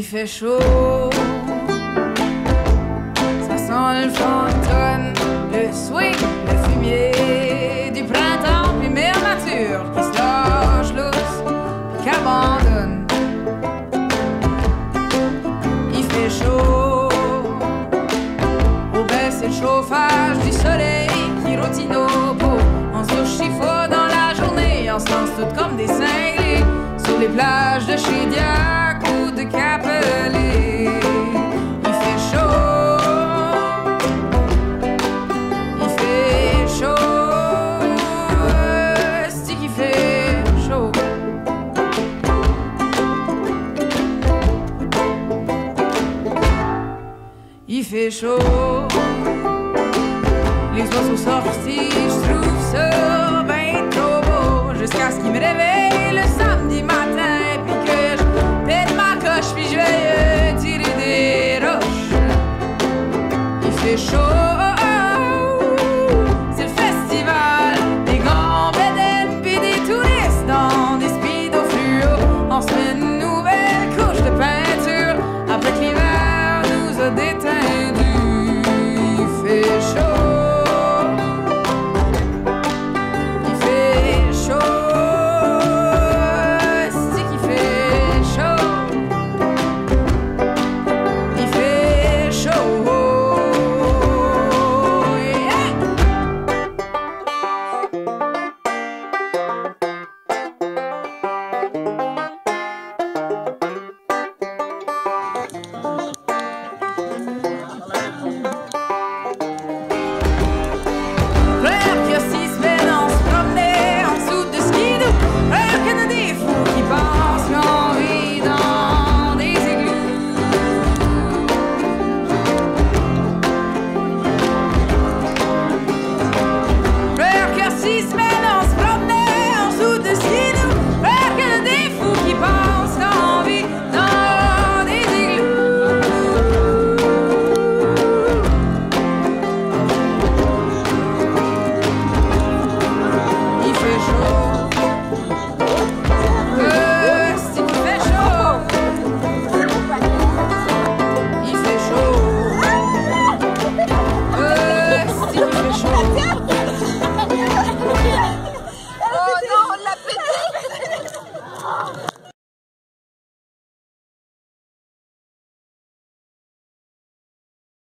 Il fait chaud. Ça sent le fantôme, le swing, le fumier du printemps, puis mère mature qui se lâche lousse, qui abandonne. Il fait chaud. Au baisse le chauffage du soleil qui rôtit nos peaux. On se chiffre dans la journée, on se lance toutes comme des cinglés sur les plages de chez Diac fait chaud. Il fait chaud. C'est qu'il fait chaud? Il fait chaud. Les oiseaux sortis, je trouve ça show.